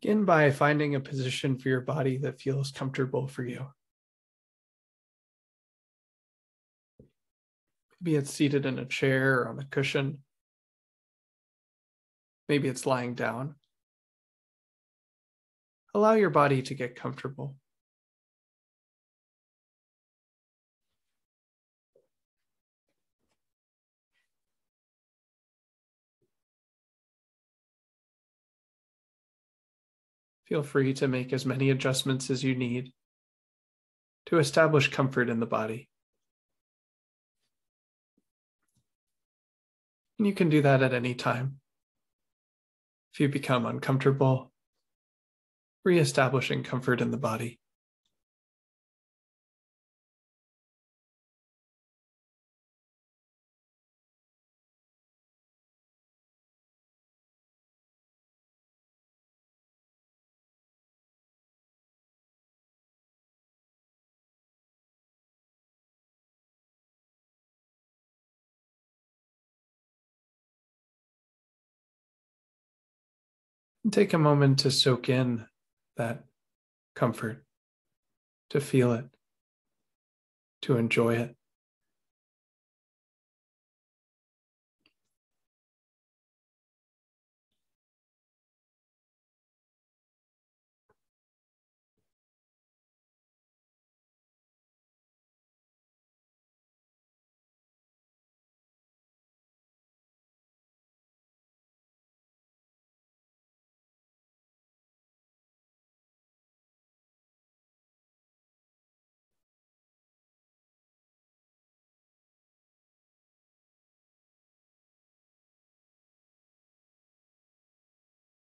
Begin by finding a position for your body that feels comfortable for you. Maybe it's seated in a chair or on a cushion. Maybe it's lying down. Allow your body to get comfortable. Feel free to make as many adjustments as you need to establish comfort in the body. And you can do that at any time. If you become uncomfortable, reestablishing comfort in the body. And take a moment to soak in that comfort, to feel it, to enjoy it.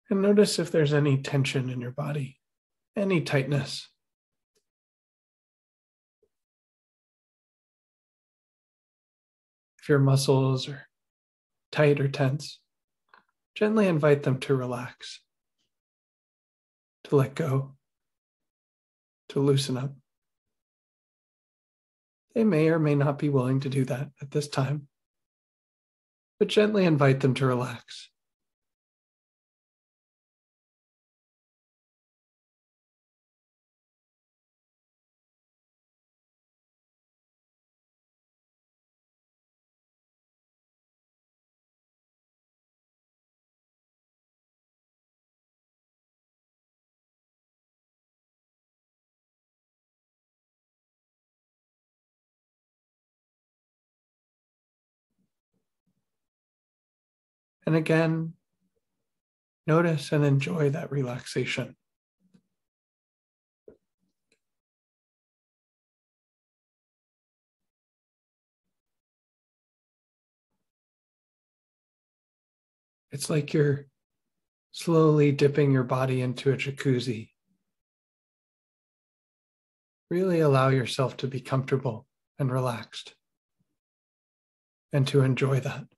And notice if there's any tension in your body, any tightness. If your muscles are tight or tense, gently invite them to relax, to let go, to loosen up. They may or may not be willing to do that at this time, but gently invite them to relax. And again, notice and enjoy that relaxation. It's like you're slowly dipping your body into a jacuzzi. Really allow yourself to be comfortable and relaxed and to enjoy that.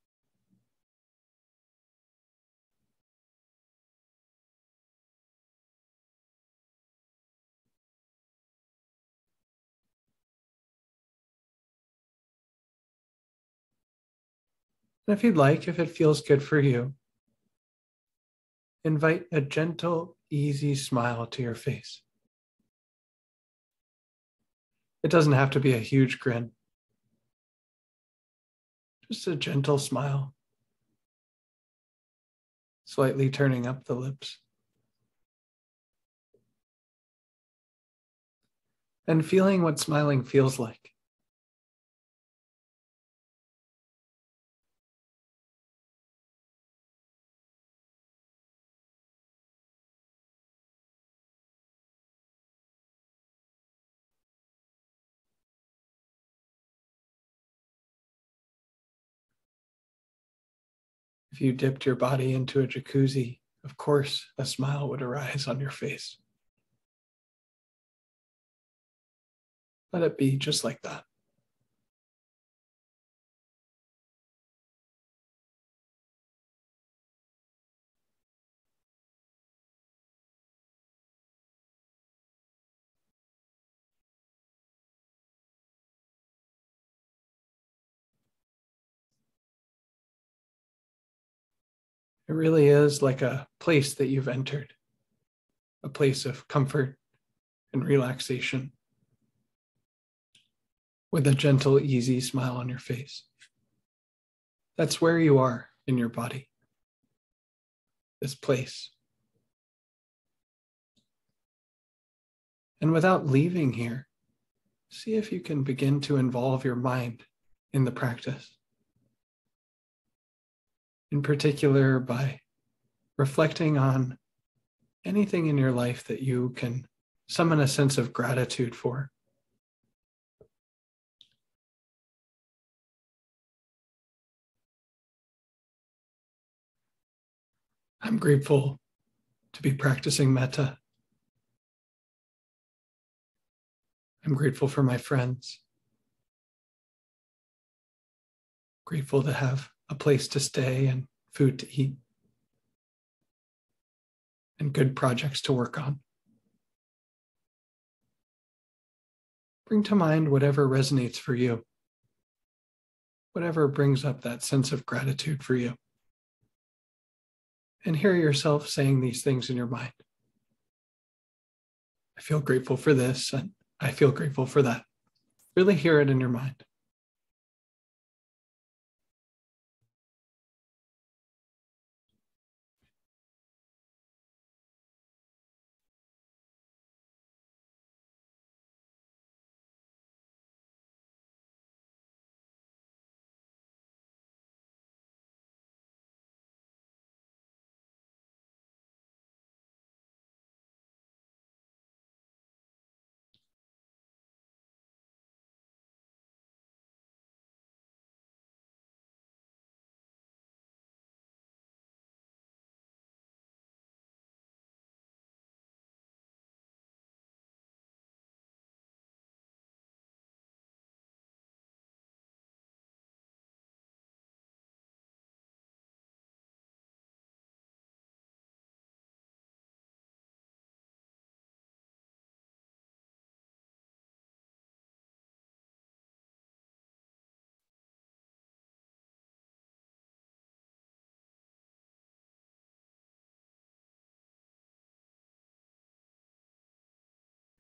And if you'd like, if it feels good for you, invite a gentle, easy smile to your face. It doesn't have to be a huge grin, just a gentle smile, slightly turning up the lips. And feeling what smiling feels like. If you dipped your body into a jacuzzi, of course, a smile would arise on your face. Let it be just like that. It really is like a place that you've entered. a place of comfort and relaxation with a gentle, easy smile on your face. That's where you are in your body, this place. And without leaving here, see if you can begin to involve your mind in the practice. In particular, by reflecting on anything in your life that you can summon a sense of gratitude for. I'm grateful to be practicing metta. I'm grateful for my friends. Grateful to have a place to stay and food to eat and good projects to work on. Bring to mind whatever resonates for you, whatever brings up that sense of gratitude for you. And hear yourself saying these things in your mind. I feel grateful for this, and I feel grateful for that. Really hear it in your mind.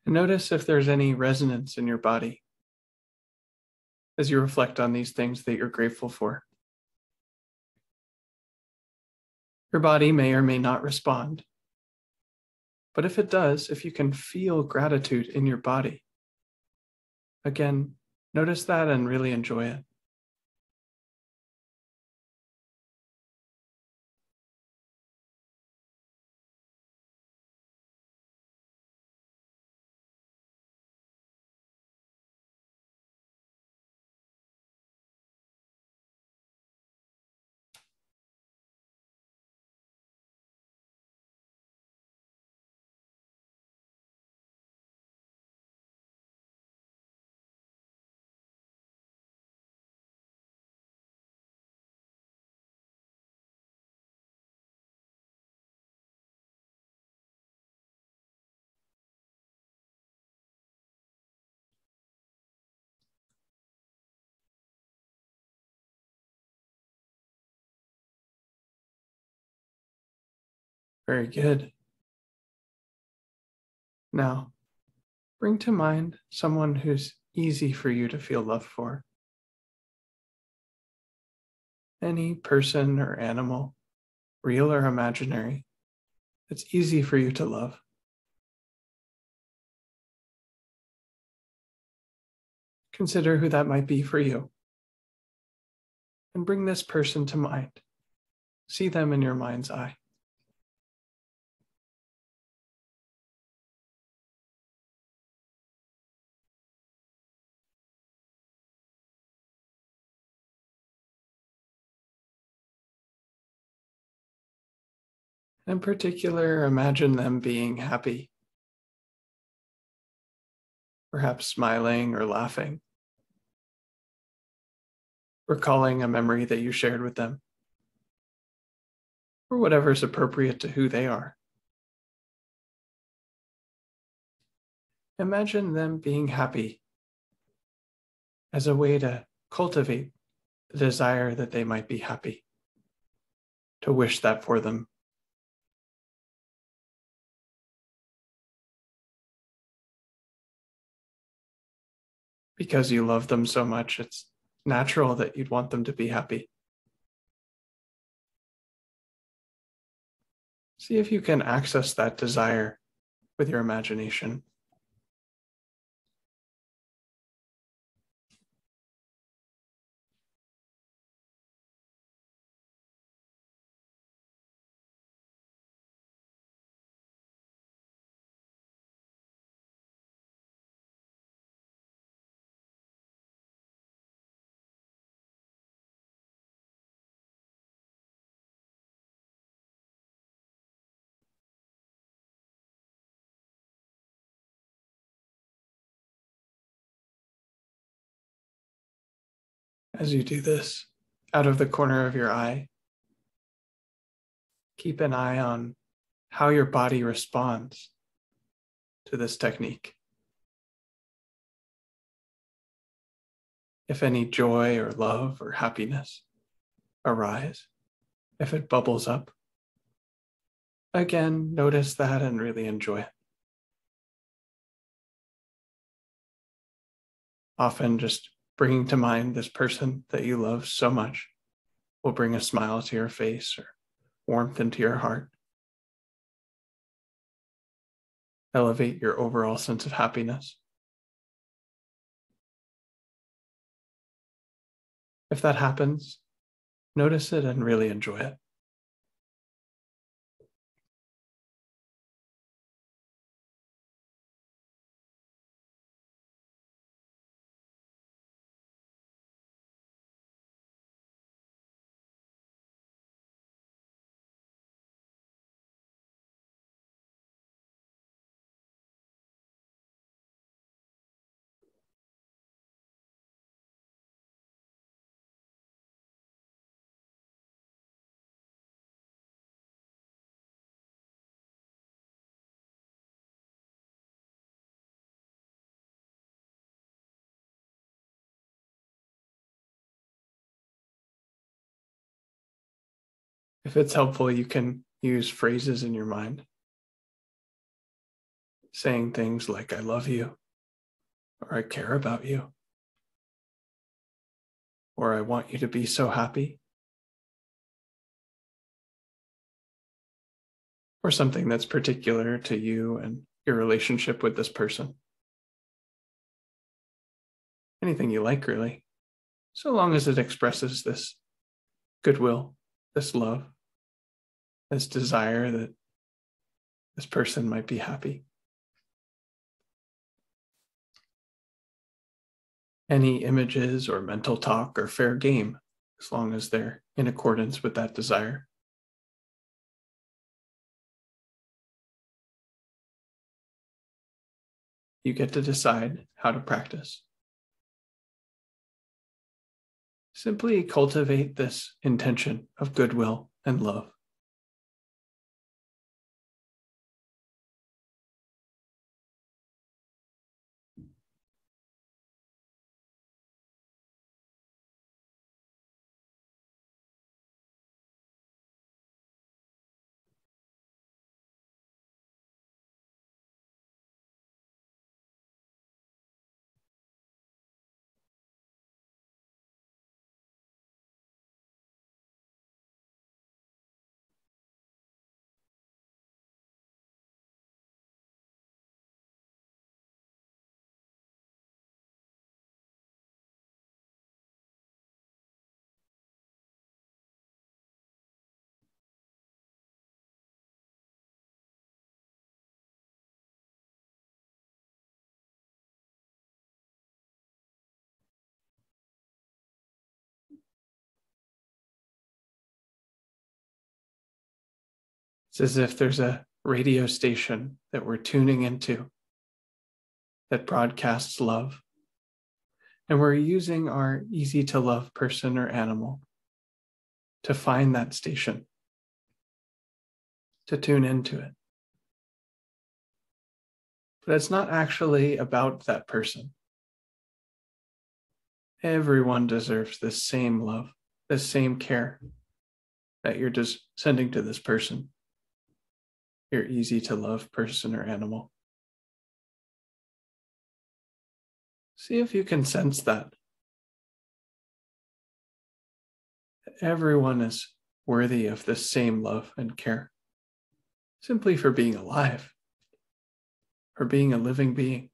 And notice if there's any resonance in your body as you reflect on these things that you're grateful for. Your body may or may not respond. But if it does, if you can feel gratitude in your body, again, notice that and really enjoy it. Very good. Now, bring to mind someone who's easy for you to feel love for. Any person or animal, real or imaginary, that's easy for you to love. Consider who that might be for you. And bring this person to mind. See them in your mind's eye. In particular, imagine them being happy, perhaps smiling or laughing, recalling a memory that you shared with them, or whatever is appropriate to who they are. Imagine them being happy as a way to cultivate the desire that they might be happy, to wish that for them because you love them so much, it's natural that you'd want them to be happy. See if you can access that desire with your imagination. As you do this out of the corner of your eye. Keep an eye on how your body responds to this technique. If any joy or love or happiness arise, if it bubbles up, again, notice that and really enjoy it. Often just bringing to mind this person that you love so much will bring a smile to your face or warmth into your heart. Elevate your overall sense of happiness. If that happens, notice it and really enjoy it. If it's helpful, you can use phrases in your mind, saying things like, I love you, or I care about you, or I want you to be so happy, or something that's particular to you and your relationship with this person. Anything you like, really, so long as it expresses this goodwill, this love this desire that this person might be happy. Any images or mental talk are fair game as long as they're in accordance with that desire. You get to decide how to practice. Simply cultivate this intention of goodwill and love. It's as if there's a radio station that we're tuning into that broadcasts love. And we're using our easy to love person or animal to find that station, to tune into it. But it's not actually about that person. Everyone deserves the same love, the same care that you're just sending to this person your easy to love person or animal. See if you can sense that. Everyone is worthy of the same love and care simply for being alive, for being a living being.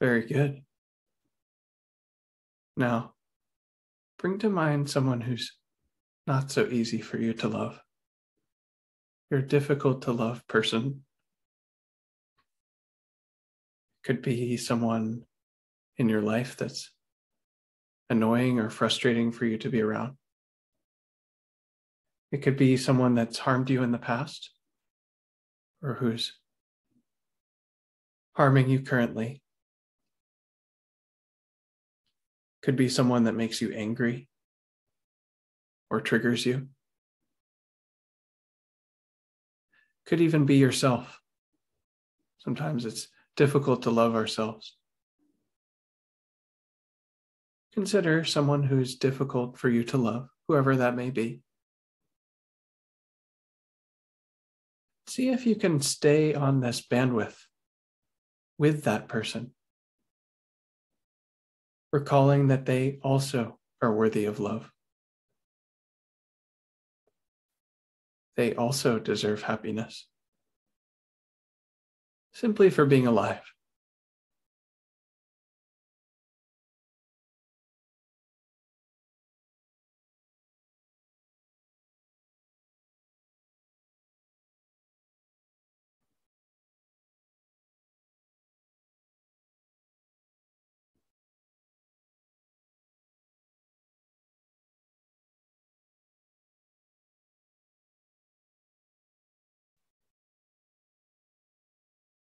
Very good. Now, bring to mind someone who's not so easy for you to love. You're a difficult to love person. Could be someone in your life that's annoying or frustrating for you to be around. It could be someone that's harmed you in the past or who's harming you currently. Could be someone that makes you angry or triggers you. Could even be yourself. Sometimes it's difficult to love ourselves. Consider someone who's difficult for you to love, whoever that may be. See if you can stay on this bandwidth with that person recalling that they also are worthy of love. They also deserve happiness simply for being alive.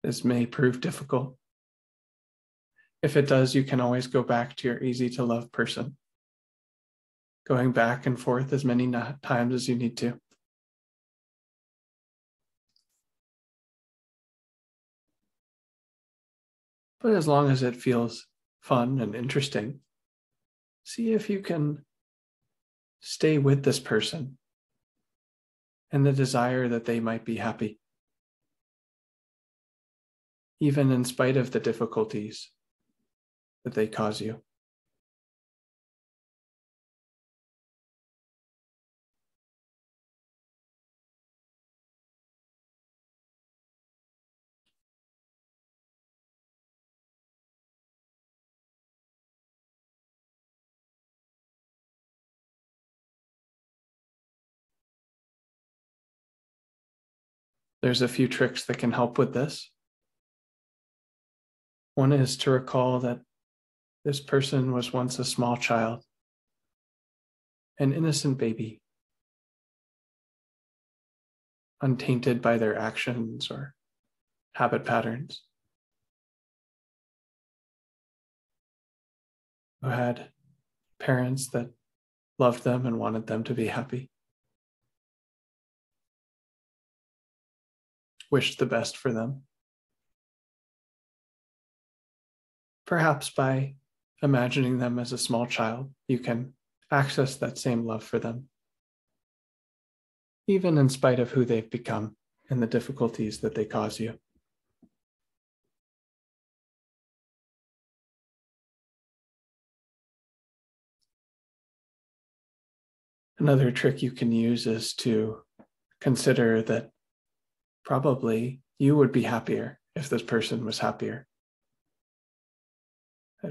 This may prove difficult. If it does, you can always go back to your easy to love person, going back and forth as many times as you need to. But as long as it feels fun and interesting, see if you can stay with this person and the desire that they might be happy even in spite of the difficulties that they cause you. There's a few tricks that can help with this. One is to recall that this person was once a small child, an innocent baby, untainted by their actions or habit patterns, who had parents that loved them and wanted them to be happy, wished the best for them. Perhaps by imagining them as a small child, you can access that same love for them, even in spite of who they've become and the difficulties that they cause you. Another trick you can use is to consider that probably you would be happier if this person was happier.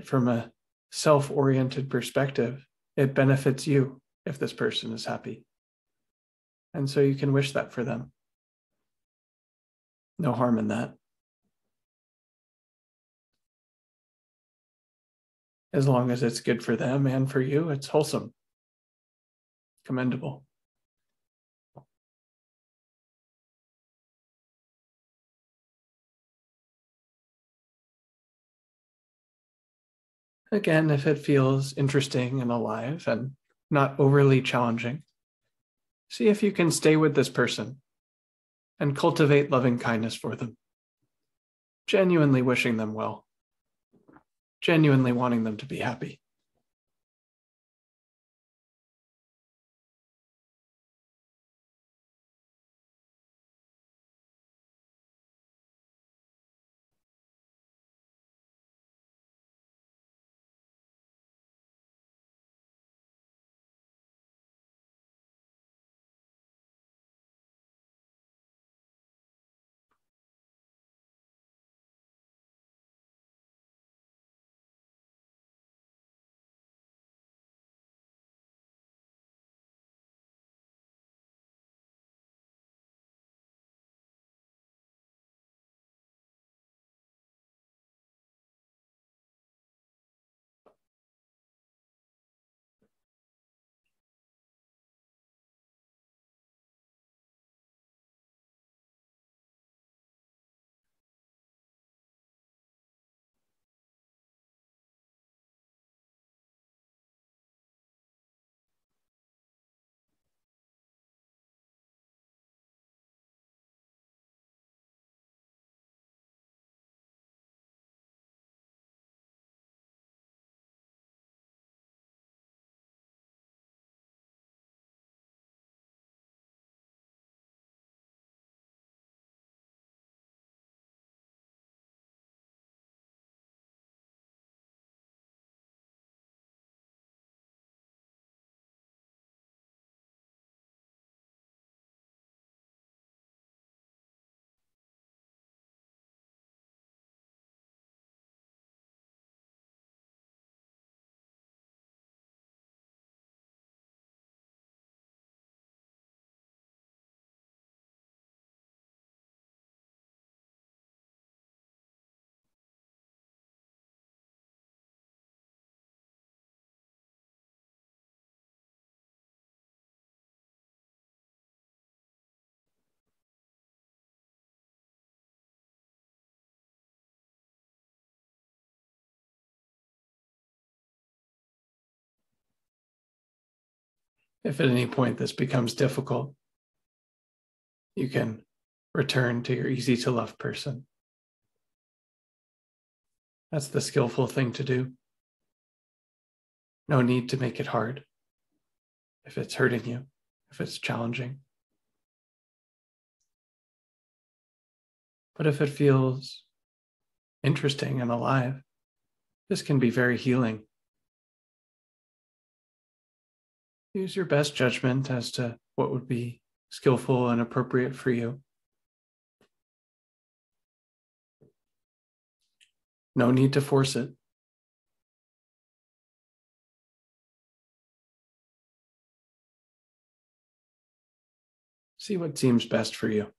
From a self oriented perspective, it benefits you if this person is happy. And so you can wish that for them. No harm in that. As long as it's good for them and for you, it's wholesome, commendable. Again, if it feels interesting and alive and not overly challenging, see if you can stay with this person and cultivate loving kindness for them, genuinely wishing them well, genuinely wanting them to be happy. If at any point this becomes difficult, you can return to your easy to love person. That's the skillful thing to do. No need to make it hard if it's hurting you, if it's challenging. But if it feels interesting and alive, this can be very healing use your best judgment as to what would be skillful and appropriate for you. No need to force it. See what seems best for you.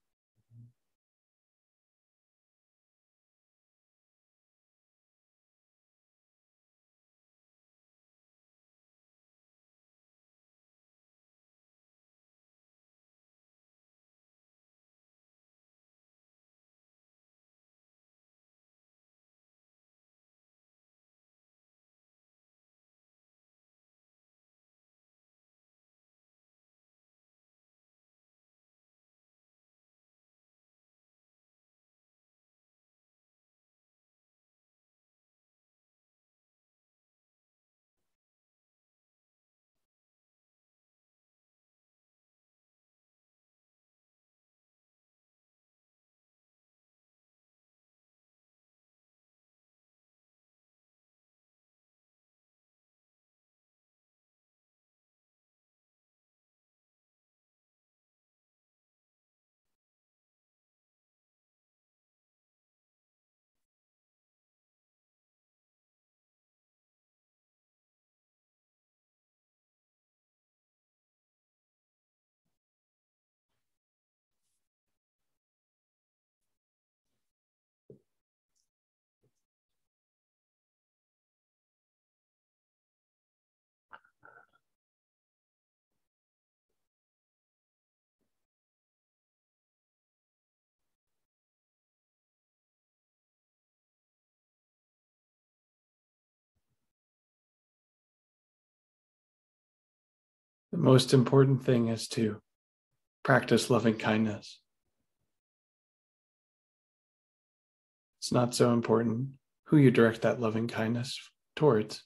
The most important thing is to practice loving kindness. It's not so important who you direct that loving kindness towards.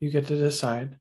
You get to decide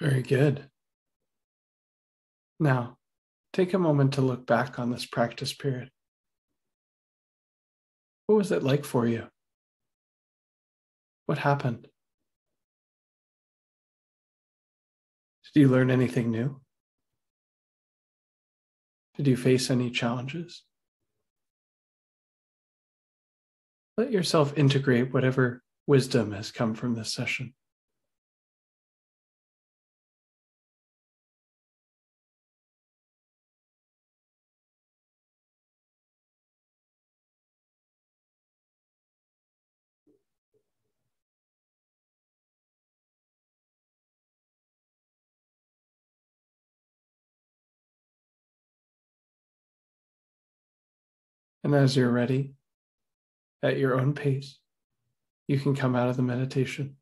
Very good. Now, take a moment to look back on this practice period. What was it like for you? What happened? Did you learn anything new? Did you face any challenges? Let yourself integrate whatever wisdom has come from this session. And as you're ready, at your own pace, you can come out of the meditation.